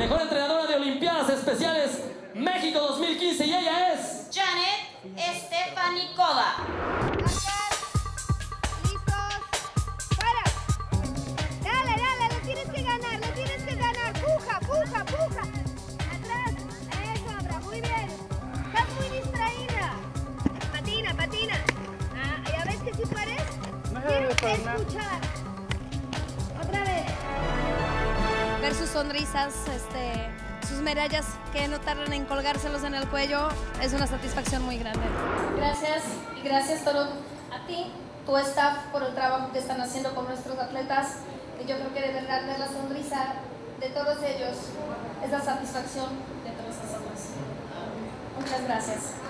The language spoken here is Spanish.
mejor entrenadora de Olimpiadas Especiales México 2015 y ella es... Janet Estefanikova. ¿Listos? ¡Para! Dale, dale, lo tienes que ganar, lo tienes que ganar. Puja, puja, puja. Atrás. Eso, Abra, muy bien. Estás muy distraída. Patina, patina. Ah, ¿ya ves que sí puedes? Quiero escuchar. Ver sus sonrisas, este, sus medallas que no tardan en colgárselos en el cuello, es una satisfacción muy grande. Gracias y gracias todo a ti, tu staff, por el trabajo que están haciendo con nuestros atletas, que yo creo que de verdad ver la sonrisa de todos ellos es la satisfacción de todos nosotros. Muchas gracias.